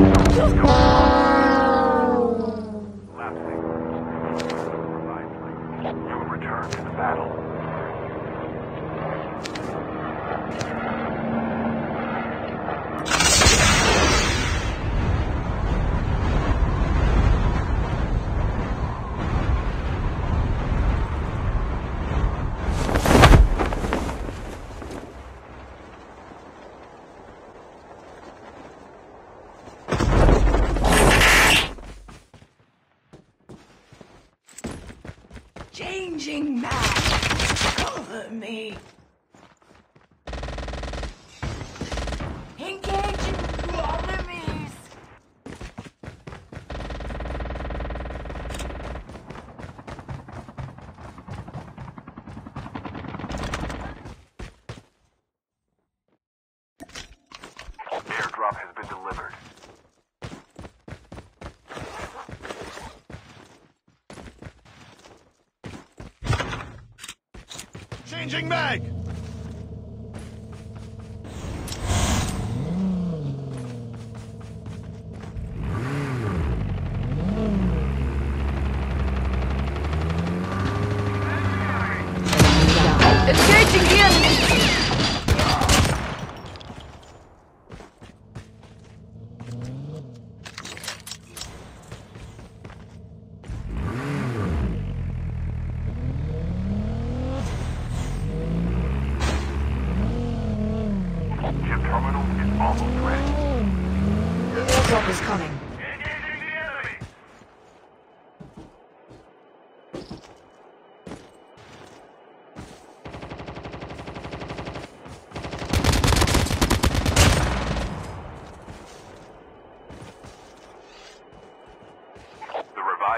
Oh, Map. Cover me. Engaging the enemies. Airdrop has been delivered. Changing mag! Engaging the enemies. Chip terminal is almost ready. The airdrop is coming. Engaging the enemy!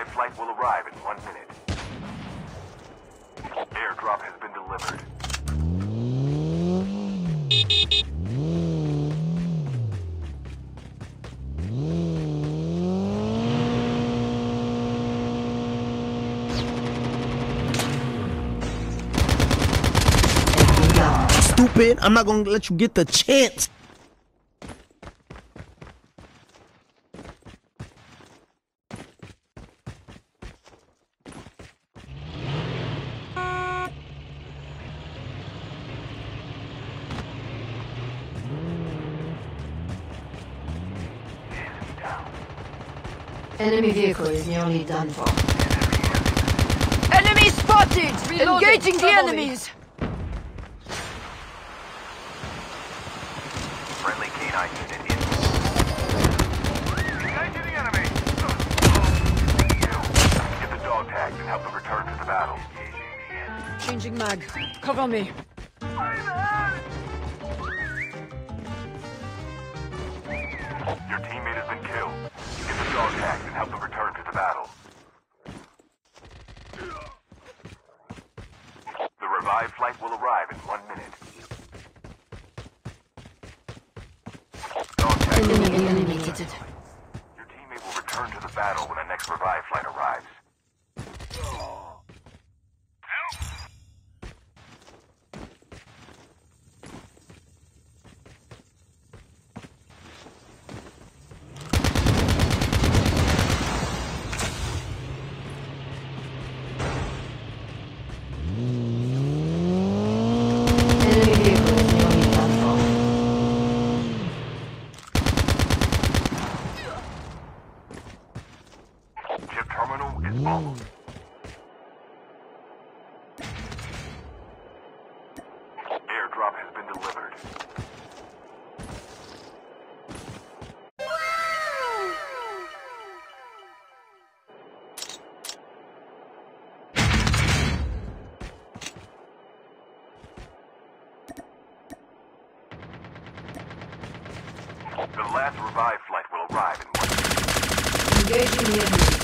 Revived flight will arrive in one minute. Airdrop has been delivered. Stupid. I'm not gonna let you get the chance. Enemy vehicle is nearly done for. Enemy spotted. Engaging the enemies. Friendly canine unit in. Engaging the enemy! Get the dog tags and help them return to the battle. Engaging the enemy. Changing mag. Cover me. Your teammate will return to the battle when the next revive flight arrives. Has been delivered. The last revived flight will arrive in one. Engaging the enemies.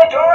My tags.